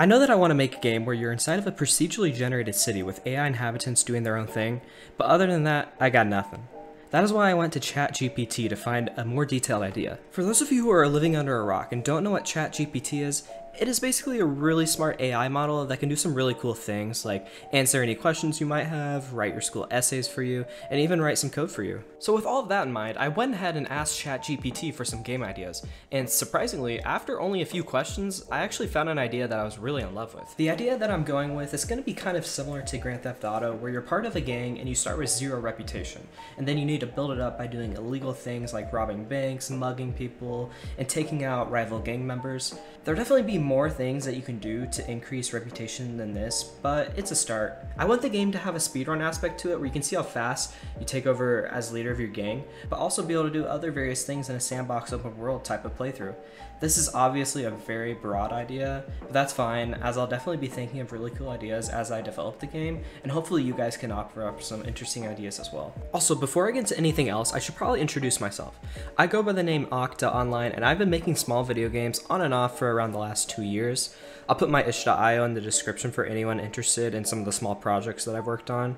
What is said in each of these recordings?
I know that I want to make a game where you're inside of a procedurally generated city with AI inhabitants doing their own thing, but other than that, I got nothing. That is why I went to ChatGPT to find a more detailed idea. For those of you who are living under a rock and don't know what ChatGPT is, it is basically a really smart AI model that can do some really cool things like answer any questions you might have, write your school essays for you, and even write some code for you. So with all of that in mind, I went ahead and asked ChatGPT for some game ideas, and surprisingly, after only a few questions, I actually found an idea that I was really in love with. The idea that I'm going with is going to be kind of similar to Grand Theft Auto, where you're part of a gang and you start with zero reputation, and then you need to build it up by doing illegal things like robbing banks, mugging people, and taking out rival gang members. There'll definitely be more things that you can do to increase reputation than this, but it's a start. I want the game to have a speedrun aspect to it where you can see how fast you take over as leader of your gang, but also be able to do other various things in a sandbox open world type of playthrough. This is obviously a very broad idea, but that's fine, as I'll definitely be thinking of really cool ideas as I develop the game, and hopefully you guys can offer up some interesting ideas as well. Also, before I get into anything else, I should probably introduce myself. I go by the name Octa Online, and I've been making small video games on and off for around the last two years. I'll put my itch.io in the description for anyone interested in some of the small projects that I've worked on.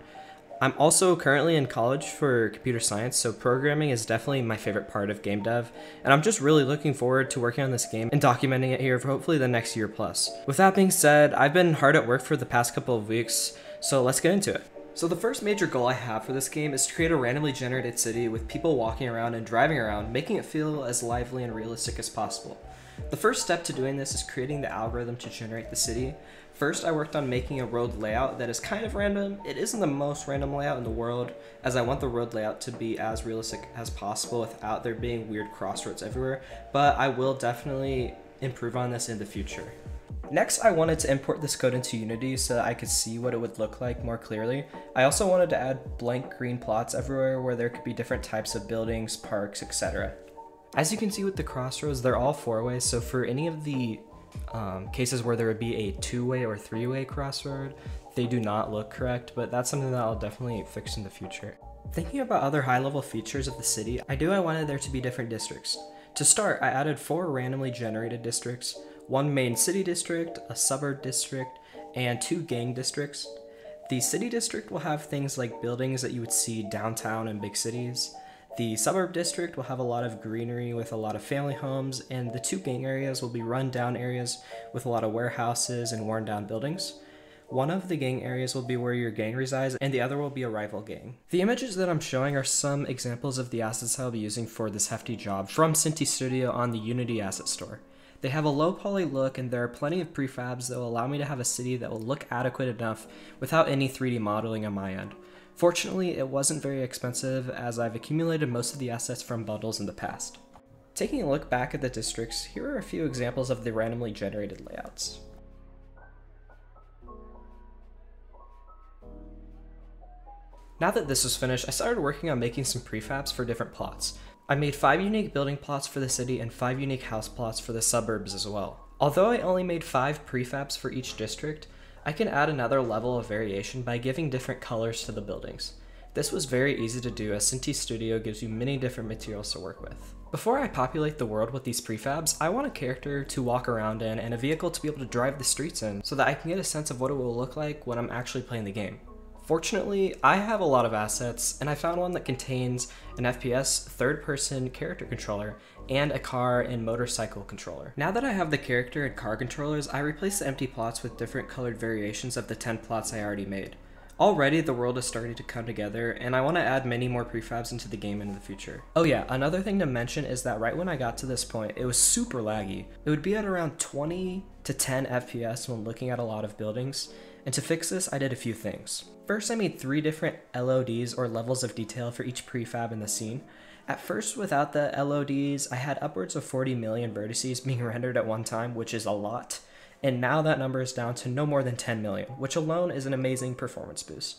I'm also currently in college for computer science, so programming is definitely my favorite part of game dev, and I'm just really looking forward to working on this game and documenting it here for hopefully the next year plus. With that being said, I've been hard at work for the past couple of weeks, so let's get into it. So the first major goal I have for this game is to create a randomly generated city with people walking around and driving around, making it feel as lively and realistic as possible. The first step to doing this is creating the algorithm to generate the city. First, I worked on making a road layout that is kind of random. It isn't the most random layout in the world, as I want the road layout to be as realistic as possible without there being weird crossroads everywhere, but I will definitely improve on this in the future. Next, I wanted to import this code into Unity so that I could see what it would look like more clearly. I also wanted to add blank green plots everywhere where there could be different types of buildings, parks, etc. As you can see with the crossroads, they're all four ways, so for any of the um, cases where there would be a two-way or three-way crossroad, they do not look correct, but that's something that I'll definitely fix in the future. Thinking about other high-level features of the city, I do I wanted there to be different districts. To start, I added four randomly generated districts, one main city district, a suburb district, and two gang districts. The city district will have things like buildings that you would see downtown in big cities. The suburb district will have a lot of greenery with a lot of family homes, and the two gang areas will be run down areas with a lot of warehouses and worn down buildings. One of the gang areas will be where your gang resides, and the other will be a rival gang. The images that I'm showing are some examples of the assets I'll be using for this hefty job from Synty Studio on the Unity Asset Store. They have a low poly look, and there are plenty of prefabs that will allow me to have a city that will look adequate enough without any 3D modeling on my end. Fortunately, it wasn't very expensive as I've accumulated most of the assets from bundles in the past. Taking a look back at the districts, here are a few examples of the randomly generated layouts. Now that this was finished, I started working on making some prefabs for different plots. I made 5 unique building plots for the city and 5 unique house plots for the suburbs as well. Although I only made 5 prefabs for each district, I can add another level of variation by giving different colors to the buildings. This was very easy to do as Synty Studio gives you many different materials to work with. Before I populate the world with these prefabs, I want a character to walk around in and a vehicle to be able to drive the streets in so that I can get a sense of what it will look like when I'm actually playing the game. Fortunately, I have a lot of assets, and I found one that contains an FPS third-person character controller and a car and motorcycle controller. Now that I have the character and car controllers, I replace the empty plots with different colored variations of the 10 plots I already made. Already, the world is starting to come together, and I want to add many more prefabs into the game in the future. Oh yeah, another thing to mention is that right when I got to this point, it was super laggy. It would be at around 20 to 10 FPS when looking at a lot of buildings, and to fix this, I did a few things. First, I made three different LODs or levels of detail for each prefab in the scene. At first, without the LODs, I had upwards of 40 million vertices being rendered at one time, which is a lot. And now that number is down to no more than 10 million, which alone is an amazing performance boost.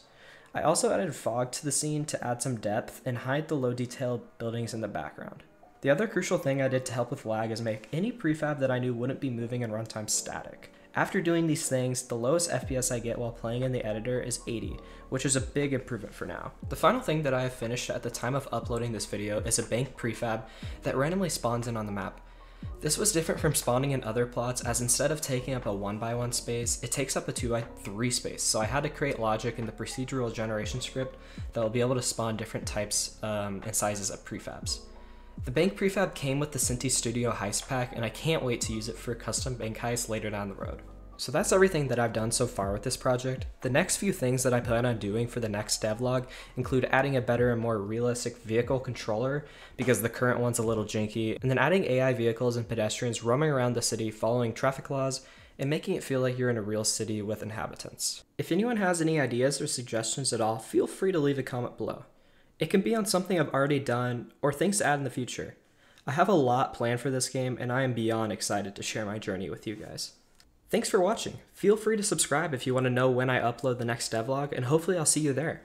I also added fog to the scene to add some depth and hide the low detail buildings in the background. The other crucial thing I did to help with lag is make any prefab that I knew wouldn't be moving in runtime static. After doing these things, the lowest FPS I get while playing in the editor is 80, which is a big improvement for now. The final thing that I have finished at the time of uploading this video is a bank prefab that randomly spawns in on the map. This was different from spawning in other plots as instead of taking up a 1 by one space, it takes up a 2 by 3 space. So I had to create logic in the procedural generation script that will be able to spawn different types um, and sizes of prefabs. The bank prefab came with the Synty Studio heist pack and I can't wait to use it for a custom bank heist later down the road. So that's everything that I've done so far with this project. The next few things that I plan on doing for the next devlog include adding a better and more realistic vehicle controller because the current one's a little janky, and then adding AI vehicles and pedestrians roaming around the city following traffic laws and making it feel like you're in a real city with inhabitants. If anyone has any ideas or suggestions at all, feel free to leave a comment below. It can be on something I've already done or things to add in the future. I have a lot planned for this game and I am beyond excited to share my journey with you guys. Thanks for watching. Feel free to subscribe if you want to know when I upload the next devlog, and hopefully I'll see you there.